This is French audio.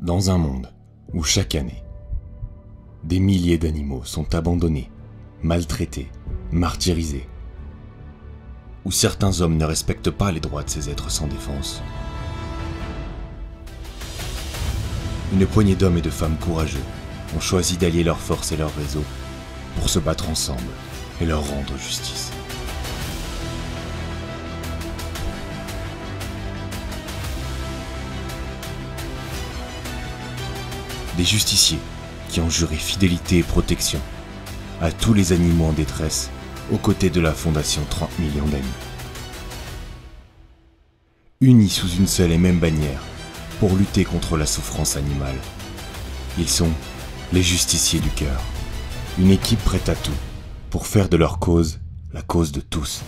Dans un monde où chaque année, des milliers d'animaux sont abandonnés, maltraités, martyrisés, où certains hommes ne respectent pas les droits de ces êtres sans défense, une poignée d'hommes et de femmes courageux ont choisi d'allier leurs forces et leurs réseaux pour se battre ensemble et leur rendre justice. Des justiciers qui ont juré fidélité et protection à tous les animaux en détresse aux côtés de la Fondation 30 millions d'amis. Unis sous une seule et même bannière pour lutter contre la souffrance animale. Ils sont les justiciers du cœur, une équipe prête à tout pour faire de leur cause la cause de tous.